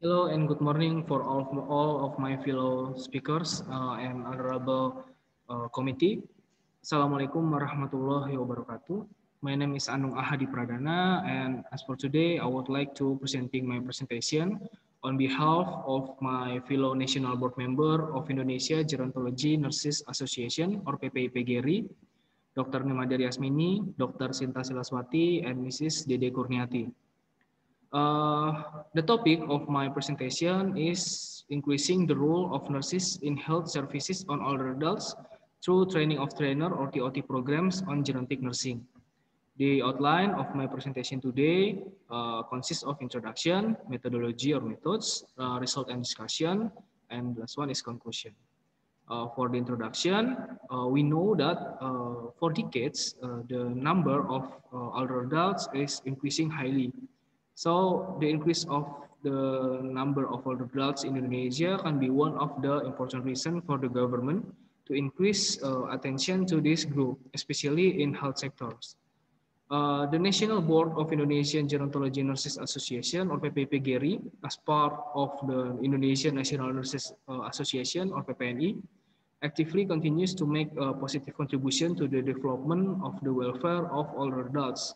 Hello and good morning for all of, all of my fellow speakers uh, and honorable uh, committee. Assalamualaikum warahmatullahi wabarakatuh. My name is Anung Ahadi Pradana and as for today, I would like to presenting my presentation on behalf of my fellow national board member of Indonesia Gerontology Nurses Association or PPIP GERI, Dr. Nimadari Yasmini, Dr. Sinta Silaswati, and Mrs. Dede Kurniati. Uh, the topic of my presentation is increasing the role of nurses in health services on older adults through training of trainer or TOT programs on gerontic nursing. The outline of my presentation today uh, consists of introduction, methodology or methods, uh, result and discussion, and last one is conclusion. Uh, for the introduction, uh, we know that uh, for decades, uh, the number of older adults is increasing highly so the increase of the number of older adults in Indonesia can be one of the important reasons for the government to increase uh, attention to this group, especially in health sectors. Uh, the National Board of Indonesian Gerontology Nurses Association or PPP GERI as part of the Indonesian National Nurses uh, Association or PPNI actively continues to make a positive contribution to the development of the welfare of older adults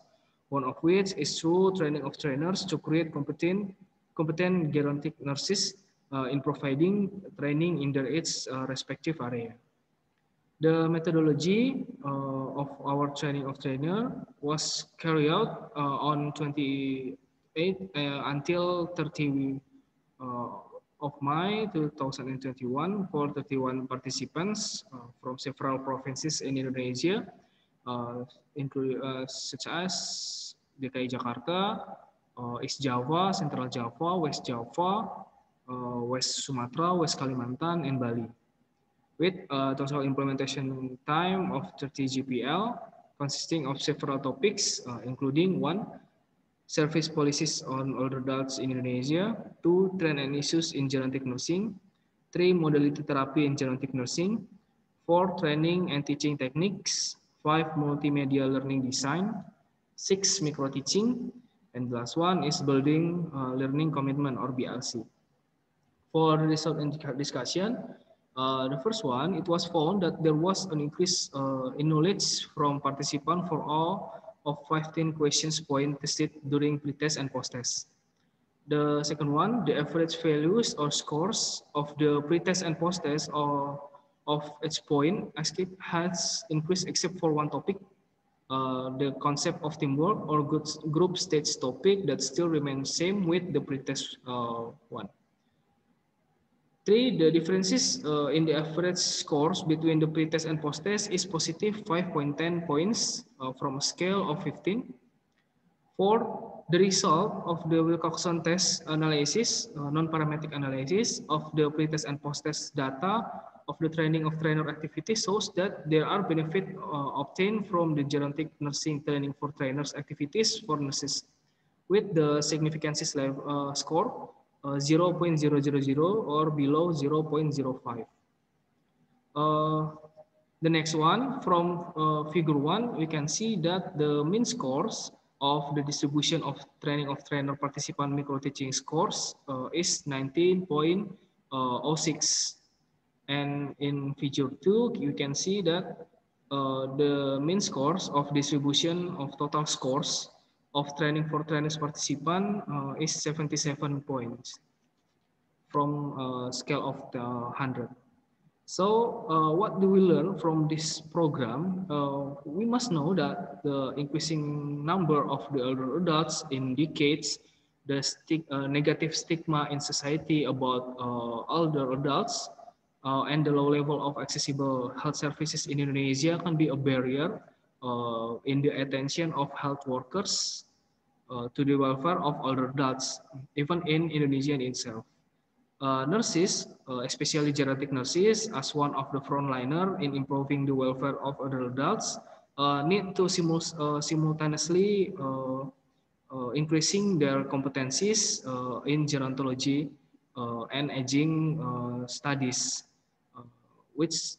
one of which is through training of trainers to create competent, competent gerontic nurses uh, in providing training in their its uh, respective area. The methodology uh, of our training of trainer was carried out uh, on 28 uh, until 30 uh, of May 2021 for 31 participants from several provinces in Indonesia uh, include uh, such as DKI Jakarta, uh, East Java, Central Java, West Java, uh, West Sumatra, West Kalimantan, and Bali. With a total implementation time of 30 GPL, consisting of several topics, uh, including one, service policies on older adults in Indonesia, two, trend and issues in genetic nursing, three, modality therapy in genetic nursing, four, training and teaching techniques, five multimedia learning design, six micro teaching, and the last one is building uh, learning commitment or BLC. For result and discussion, uh, the first one, it was found that there was an increase uh, in knowledge from participants for all of 15 questions point tested during pre-test and post-test. The second one, the average values or scores of the pre-test and post-test or of each point escape has increased except for one topic, uh, the concept of teamwork or group stage topic that still remains same with the pretest uh, one. Three, the differences uh, in the average scores between the pretest and post-test is positive 5.10 points uh, from a scale of 15. Four, the result of the Wilcoxon test analysis, uh, non-parametric analysis of the pretest and post-test data of the training of trainer activity shows that there are benefit uh, obtained from the gerontic nursing training for trainers activities for nurses with the significance level uh, score uh, 0.000 or below 0.05. Uh, the next one from uh, figure one, we can see that the mean scores of the distribution of training of trainer participant micro teaching scores uh, is 19.06 and in figure two, you can see that uh, the mean scores of distribution of total scores of training for trainers participant uh, is 77 points from a uh, scale of the 100. So uh, what do we learn from this program? Uh, we must know that the increasing number of the elder adults indicates the sti uh, negative stigma in society about older adults uh, and the low level of accessible health services in Indonesia can be a barrier uh, in the attention of health workers uh, to the welfare of older adults, even in Indonesia itself. Uh, nurses, uh, especially geriatric nurses, as one of the frontliner in improving the welfare of older adults, uh, need to simul simultaneously increasing their competencies in gerontology and aging studies which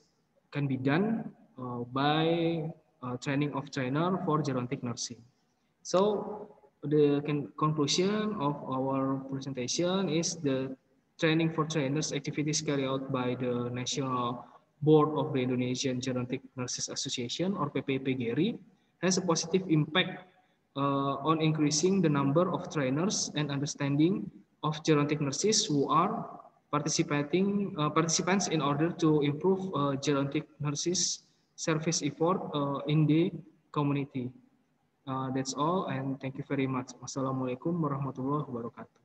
can be done uh, by uh, training of trainer for gerontic nursing. So the conclusion of our presentation is the training for trainers activities carried out by the National Board of the Indonesian Gerontic Nurses Association or PPPGRI has a positive impact uh, on increasing the number of trainers and understanding of gerontic nurses who are participating uh, participants in order to improve uh, gerontic nurses service effort uh, in the community. Uh, that's all and thank you very much. Wassalamualaikum warahmatullahi wabarakatuh.